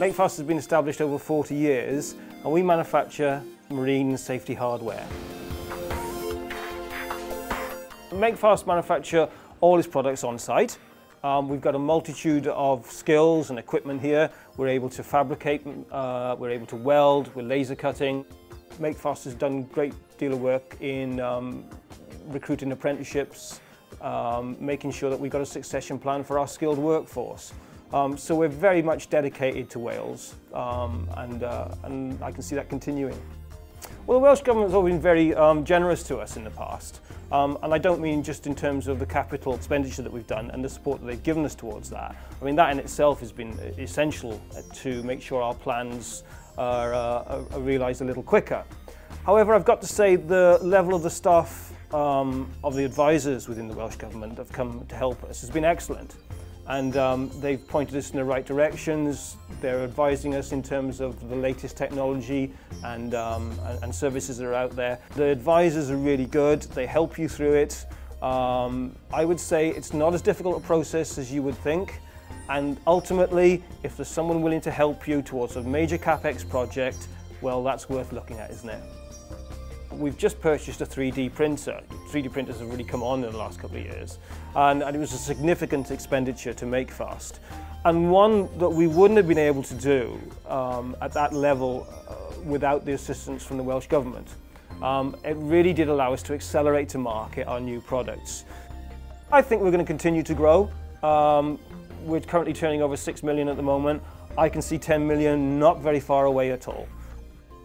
Makefast has been established over 40 years and we manufacture marine safety hardware. Makefast manufacture all its products on site. Um, we've got a multitude of skills and equipment here. We're able to fabricate, uh, we're able to weld, we're laser cutting. Makefast has done a great deal of work in um, recruiting apprenticeships, um, making sure that we've got a succession plan for our skilled workforce. Um, so we're very much dedicated to Wales um, and, uh, and I can see that continuing. Well, the Welsh Government has always been very um, generous to us in the past. Um, and I don't mean just in terms of the capital expenditure that we've done and the support that they've given us towards that. I mean, that in itself has been essential to make sure our plans are, uh, are realised a little quicker. However, I've got to say the level of the staff um, of the advisors within the Welsh Government have come to help us has been excellent and um, they've pointed us in the right directions. They're advising us in terms of the latest technology and, um, and, services that are out there. The advisors are really good. They help you through it. Um, I would say it's not as difficult a process as you would think. And ultimately, if there's someone willing to help you towards a major CapEx project, well, that's worth looking at, isn't it? We've just purchased a 3D printer. 3D printers have really come on in the last couple of years. And, and it was a significant expenditure to Makefast. And one that we wouldn't have been able to do um, at that level uh, without the assistance from the Welsh Government. Um, it really did allow us to accelerate to market our new products. I think we're going to continue to grow. Um, we're currently turning over 6 million at the moment. I can see 10 million not very far away at all.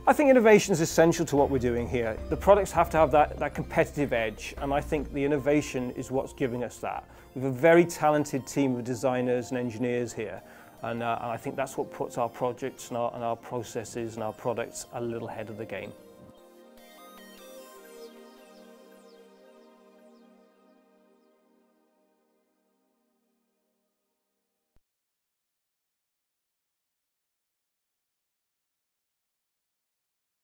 I think innovation is essential to what we're doing here. The products have to have that, that competitive edge, and I think the innovation is what's giving us that. We have a very talented team of designers and engineers here, and, uh, and I think that's what puts our projects and our, and our processes and our products a little ahead of the game.